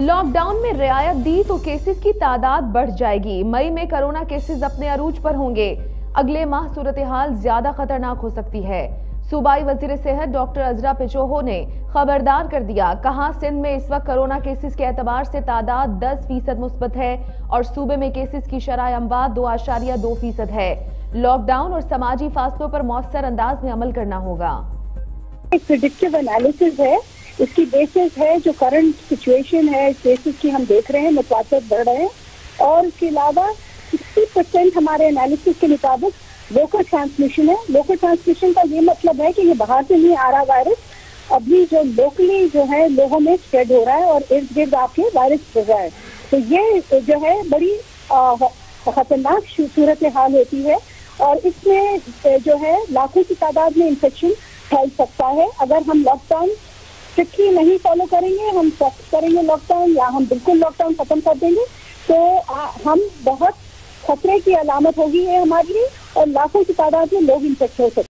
Lockdown में रियायत दी तो केसेस की तादाद बढ़ जाएगी। मई में कोरोना केसेस अपने अरूज पर होंगे। अगले माह सूरत हाल ज़्यादा खतरनाक हो सकती है। सूबाई वज़ीर सेहत डॉक्टर अजरा पिचोहो ने खबरदार कर दिया, कहा, सिंध में इस वक्त कोरोना केसेस के एतबार से तादाद 10 फ़ीसद मुस्बत है और सूबे में केसेस की शराय अम्बाद दो आशारिया दो फ़ीसद है। लॉकडाउन और समाजी फासलों पर मौसर अंदाज में अमल करना होगा। एक प्रिडिक्टिव एनालिसिस है। इसकी बेसिस है, जो करंट सिचुएशन है, इस बेसिस की हम देख रहे हैं मुतवातर बढ़ रहे हैं। और इसके अलावा 60 परसेंट हमारे एनालिसिस के मुताबिक लोकल ट्रांसमिशन है। लोकल ट्रांसमिशन का ये मतलब है कि ये बाहर से नहीं आ रहा वायरस अभी जो लोकली जो है, लोगों में स्प्रेड हो रहा है और इर्द गिर्द आपके वायरस हो रहा है। तो ये जो है, बड़ी खतरनाक सूरत हाल होती है और इसमें जो है, लाखों की तादाद में इन्फेक्शन फैल सकता है। अगर हम लॉकडाउन स्ट्रिक्टली नहीं फॉलो करेंगे हम सख्त करेंगे लॉकडाउन या हम बिल्कुल लॉकडाउन खत्म कर देंगे। तो आ, हम बहुत खतरे की अलामत होगी है हमारे लिए और लाखों की तादाद में लोग इन्फेक्ट हो सकते